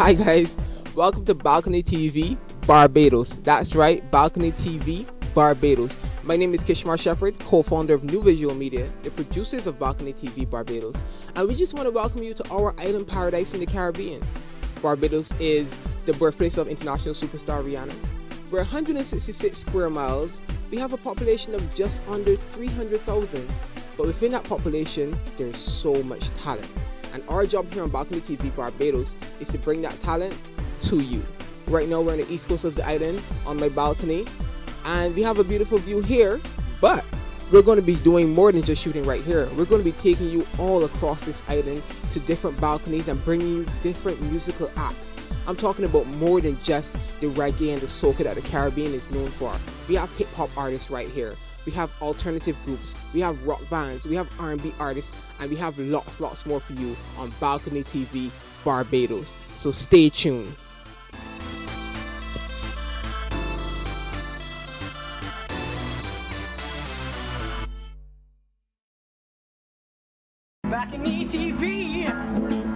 Hi guys, welcome to Balcony TV Barbados. That's right, Balcony TV Barbados. My name is Kishmar Shepherd, co-founder of Nu Visual Media, the producers of Balcony TV Barbados, and we just want to welcome you to our island paradise in the Caribbean. Barbados is the birthplace of international superstar Rihanna. We're 166 square miles. We have a population of just under 300,000, but within that population, there's so much talent. And our job here on Balcony TV Barbados is to bring that talent to you. Right now, we're on the east coast of the island on my balcony, and we have a beautiful view here, but we're going to be doing more than just shooting right here. We're going to be taking you all across this island to different balconies and bringing you different musical acts. I'm talking about more than just the reggae and the soca that the Caribbean is known for. We have hip hop artists right here. We have alternative groups. We have rock bands. We have R&B artists, and we have lots, lots more for you on Balcony TV Barbados. So stay tuned. Back in ETV.